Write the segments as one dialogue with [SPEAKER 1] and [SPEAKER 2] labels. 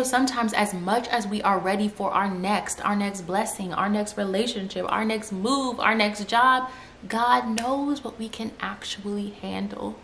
[SPEAKER 1] So sometimes as much as we are ready for our next, our next blessing, our next relationship, our next move, our next job, God knows what we can actually handle.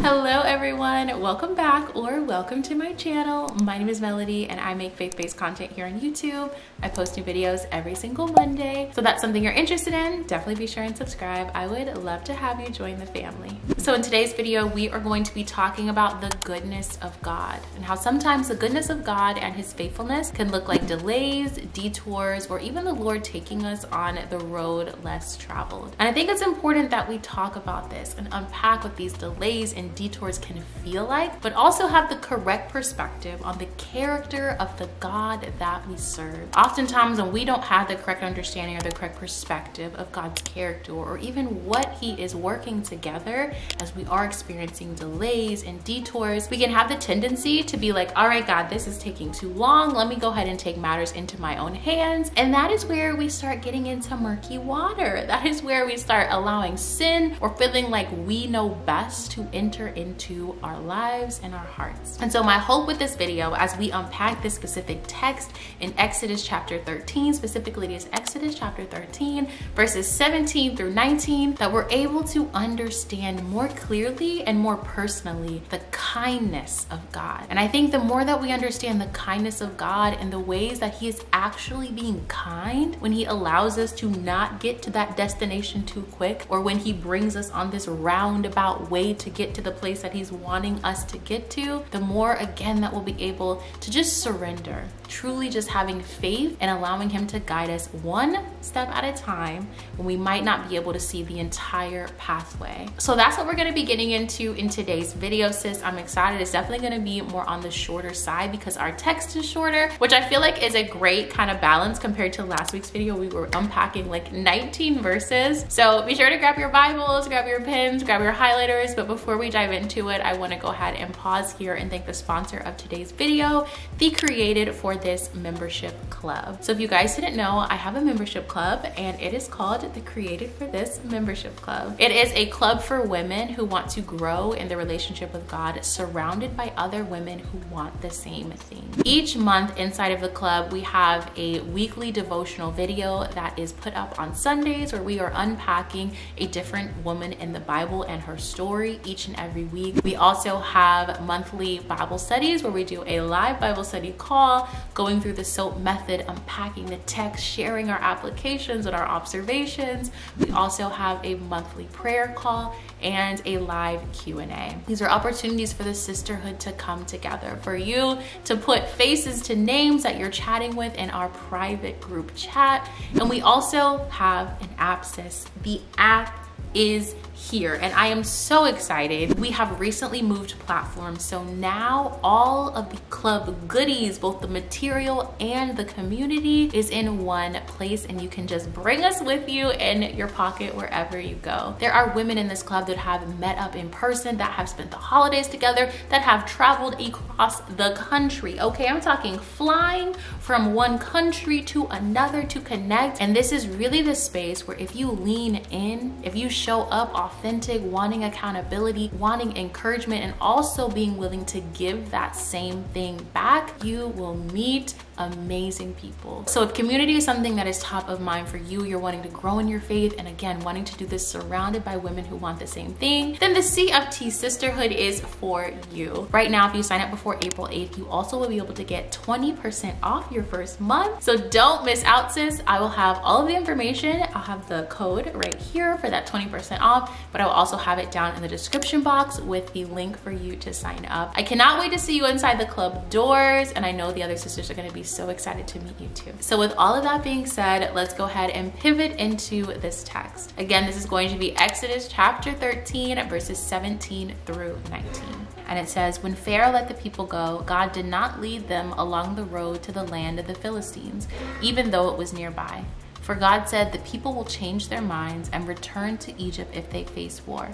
[SPEAKER 1] Hello everyone, welcome back or welcome to my channel. My name is Melody and I make faith-based content here on YouTube. I post new videos every single Monday. So that's something you're interested in, definitely be sure and subscribe. I would love to have you join the family. So in today's video, we are going to be talking about the goodness of God and how sometimes the goodness of God and his faithfulness can look like delays, detours, or even the Lord taking us on the road less traveled. And I think it's important that we talk about this and unpack what these delays and detours can feel like, but also have the correct perspective on the character of the God that we serve. Oftentimes when we don't have the correct understanding or the correct perspective of God's character or even what he is working together as we are experiencing delays and detours, we can have the tendency to be like, all right, God, this is taking too long. Let me go ahead and take matters into my own hands. And that is where we start getting into murky water. That is where we start allowing sin or feeling like we know best to enter into our lives and our hearts. And so my hope with this video, as we unpack this specific text in Exodus chapter 13, specifically it is Exodus chapter 13, verses 17 through 19, that we're able to understand more clearly and more personally the kindness of God. And I think the more that we understand the kindness of God and the ways that he is actually being kind when he allows us to not get to that destination too quick or when he brings us on this roundabout way to get to the place that he's wanting us to get to, the more again that we'll be able to just surrender, truly just having faith and allowing him to guide us one step at a time when we might not be able to see the entire pathway. So that's what we're gonna be getting into in today's video, sis. I'm excited. It's definitely gonna be more on the shorter side because our text is shorter, which I feel like is a great kind of balance compared to last week's video. We were unpacking like 19 verses. So be sure to grab your Bibles, grab your pens, grab your highlighters. But before we dive into it, I wanna go ahead and pause here and thank the sponsor of today's video, The Created for This Membership Club. So if you guys didn't know, I have a membership club and it is called The Created for This Membership Club. It is a club for women who want to grow in their relationship with God, surrounded by other women who want the same thing. Each month inside of the club, we have a weekly devotional video that is put up on Sundays where we are unpacking a different woman in the Bible and her story each and every week. We also have monthly Bible studies where we do a live Bible study call, going through the SOAP method, unpacking the text, sharing our applications and our observations. We also have a monthly prayer call and a live Q&A. These are opportunities for the sisterhood to come together, for you to put faces to names that you're chatting with in our private group chat. And we also have an app, sis. The app is here and I am so excited. We have recently moved platforms so now all of the club goodies, both the material and the community is in one place and you can just bring us with you in your pocket wherever you go. There are women in this club that have met up in person, that have spent the holidays together, that have traveled across the country. Okay, I'm talking flying from one country to another to connect and this is really the space where if you lean in, if you show up authentic, wanting accountability, wanting encouragement, and also being willing to give that same thing back, you will meet amazing people. So if community is something that is top of mind for you, you're wanting to grow in your faith, and again, wanting to do this surrounded by women who want the same thing, then the CFT Sisterhood is for you. Right now, if you sign up before April 8th, you also will be able to get 20% off your first month. So don't miss out, sis. I will have all of the information. I'll have the code right here for that 20% off, but I will also have it down in the description box with the link for you to sign up. I cannot wait to see you inside the club doors, and I know the other sisters are gonna be so excited to meet you too. So with all of that being said, let's go ahead and pivot into this text. Again, this is going to be Exodus chapter 13, verses 17 through 19. And it says, When Pharaoh let the people go, God did not lead them along the road to the land of the Philistines, even though it was nearby. For God said, The people will change their minds and return to Egypt if they face war.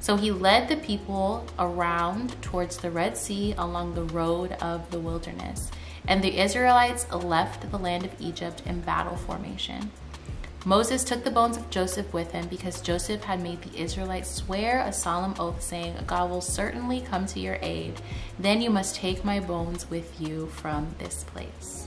[SPEAKER 1] So he led the people around towards the Red Sea along the road of the wilderness and the Israelites left the land of Egypt in battle formation. Moses took the bones of Joseph with him because Joseph had made the Israelites swear a solemn oath saying, God will certainly come to your aid. Then you must take my bones with you from this place.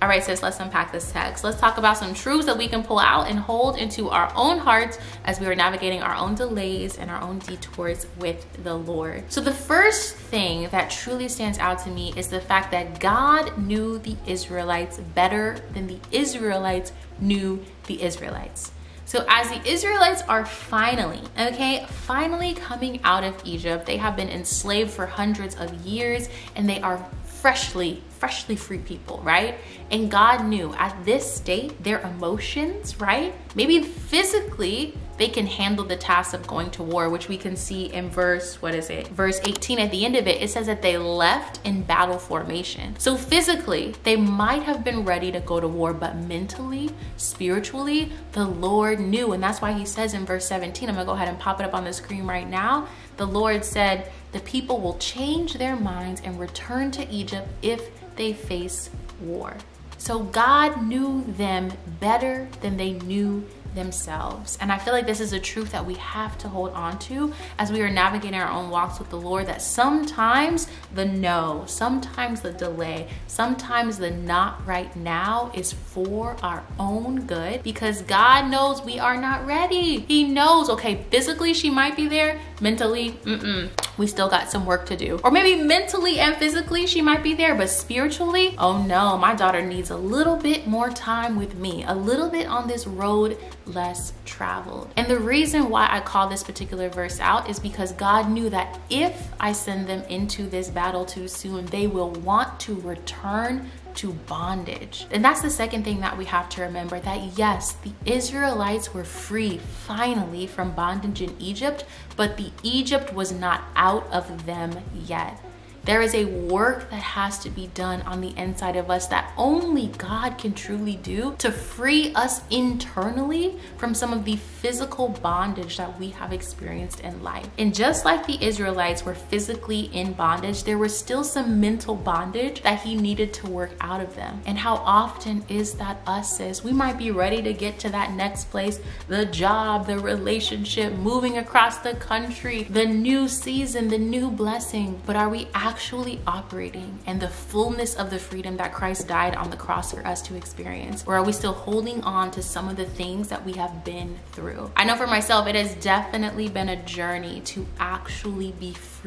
[SPEAKER 1] All right, sis, let's unpack this text. Let's talk about some truths that we can pull out and hold into our own hearts as we are navigating our own delays and our own detours with the Lord. So, the first thing that truly stands out to me is the fact that God knew the Israelites better than the Israelites knew the Israelites. So as the Israelites are finally, okay, finally coming out of Egypt, they have been enslaved for hundreds of years and they are freshly, freshly free people, right? And God knew at this state, their emotions, right? Maybe physically, they can handle the task of going to war, which we can see in verse, what is it? Verse 18 at the end of it, it says that they left in battle formation. So physically, they might have been ready to go to war, but mentally, spiritually, the Lord knew. And that's why he says in verse 17, I'm gonna go ahead and pop it up on the screen right now. The Lord said, the people will change their minds and return to Egypt if they face war. So God knew them better than they knew themselves. And I feel like this is a truth that we have to hold on to as we are navigating our own walks with the Lord that sometimes the no, sometimes the delay, sometimes the not right now is for our own good because God knows we are not ready. He knows, okay, physically she might be there, mentally, mm-mm, we still got some work to do. Or maybe mentally and physically she might be there, but spiritually, oh no, my daughter needs a little bit more time with me, a little bit on this road less traveled. And the reason why I call this particular verse out is because God knew that if I send them into this battle too soon, they will want to return to bondage. And that's the second thing that we have to remember that yes, the Israelites were free finally from bondage in Egypt, but the Egypt was not out of them yet. There is a work that has to be done on the inside of us that only God can truly do to free us internally from some of the physical bondage that we have experienced in life. And just like the Israelites were physically in bondage, there was still some mental bondage that he needed to work out of them. And how often is that us, sis? We might be ready to get to that next place, the job, the relationship, moving across the country, the new season, the new blessing. But are we actually actually operating in the fullness of the freedom that Christ died on the cross for us to experience? Or are we still holding on to some of the things that we have been through? I know for myself, it has definitely been a journey to actually be free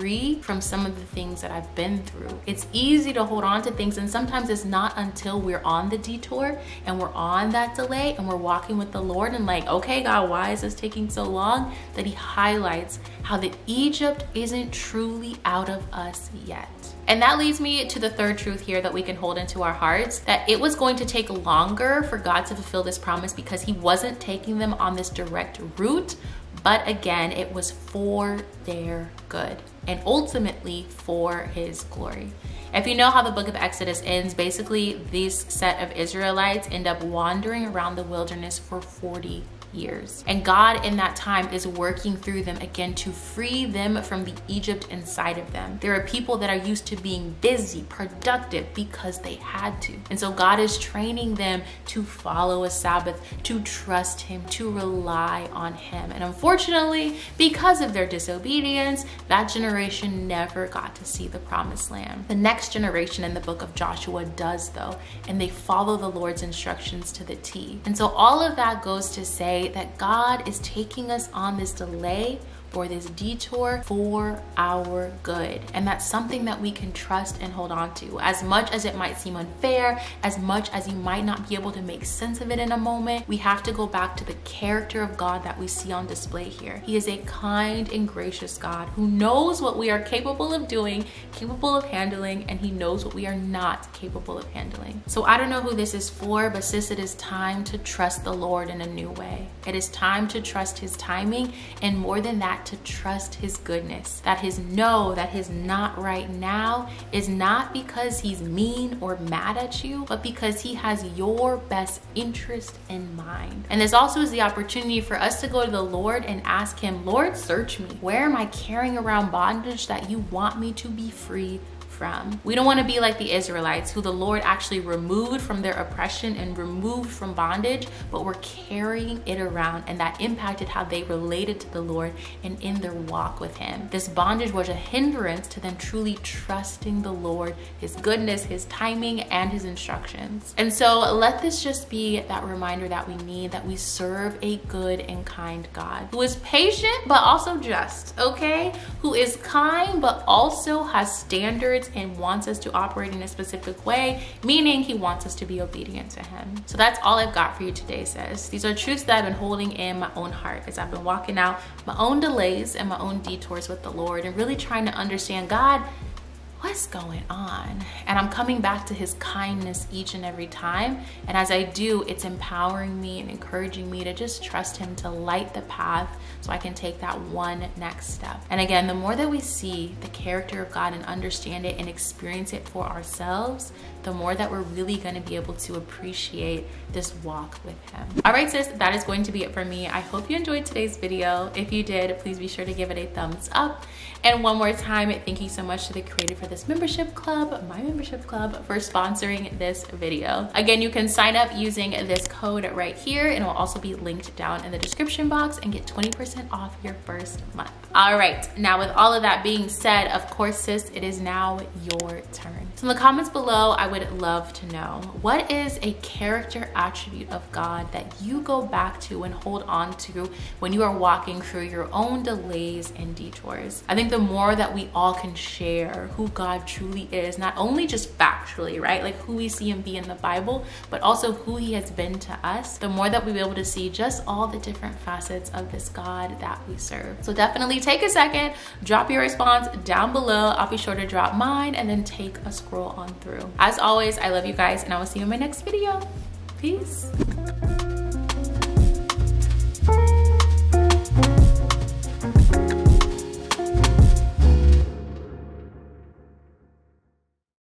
[SPEAKER 1] from some of the things that I've been through. It's easy to hold on to things, and sometimes it's not until we're on the detour and we're on that delay and we're walking with the Lord and like, okay, God, why is this taking so long? That He highlights how the Egypt isn't truly out of us yet. And that leads me to the third truth here that we can hold into our hearts that it was going to take longer for God to fulfill this promise because He wasn't taking them on this direct route, but again, it was for their good and ultimately for His glory. If you know how the book of Exodus ends, basically, this set of Israelites end up wandering around the wilderness for 40 years. And God in that time is working through them again to free them from the Egypt inside of them. There are people that are used to being busy, productive because they had to. And so God is training them to follow a Sabbath, to trust Him, to rely on Him. And unfortunately, because of their disobedience, that generation never got to see the promised land. The next generation in the book of Joshua does, though, and they follow the Lord's instructions to the T. And so all of that goes to say that God is taking us on this delay or this detour for our good. And that's something that we can trust and hold on to. As much as it might seem unfair, as much as you might not be able to make sense of it in a moment, we have to go back to the character of God that we see on display here. He is a kind and gracious God who knows what we are capable of doing, capable of handling, and he knows what we are not capable of handling. So I don't know who this is for, but sis, it is time to trust the Lord in a new way. It is time to trust his timing, and more than that, to trust his goodness. That his no, that his not right now is not because he's mean or mad at you, but because he has your best interest in mind. And this also is the opportunity for us to go to the Lord and ask him, Lord, search me. Where am I carrying around bondage that you want me to be free from. We don't want to be like the Israelites who the Lord actually removed from their oppression and removed from bondage, but were carrying it around and that impacted how they related to the Lord and in their walk with Him. This bondage was a hindrance to them truly trusting the Lord, His goodness, His timing, and His instructions. And so let this just be that reminder that we need that we serve a good and kind God who is patient but also just, okay? Who is kind but also has standards and wants us to operate in a specific way, meaning he wants us to be obedient to him. So that's all I've got for you today, sis. These are truths that I've been holding in my own heart as I've been walking out my own delays and my own detours with the Lord and really trying to understand God what's going on? And I'm coming back to his kindness each and every time. And as I do, it's empowering me and encouraging me to just trust him to light the path so I can take that one next step. And again, the more that we see the character of God and understand it and experience it for ourselves, the more that we're really going to be able to appreciate this walk with him. All right, sis, that is going to be it for me. I hope you enjoyed today's video. If you did, please be sure to give it a thumbs up. And one more time, thank you so much to the Created For this membership club, my membership club, for sponsoring this video. Again, you can sign up using this code right here and it will also be linked down in the description box and get 20% off your first month. All right, now with all of that being said, of course, sis, it is now your turn. So in the comments below, I would love to know, what is a character attribute of God that you go back to and hold on to when you are walking through your own delays and detours? I think the more that we all can share who God truly is, not only just factually, right? Like who we see him be in the Bible, but also who he has been to us, the more that we be able to see just all the different facets of this God that we serve. So definitely take a second, drop your response down below. I'll be sure to drop mine and then take a scroll on through. As always, I love you guys and I will see you in my next video. Peace.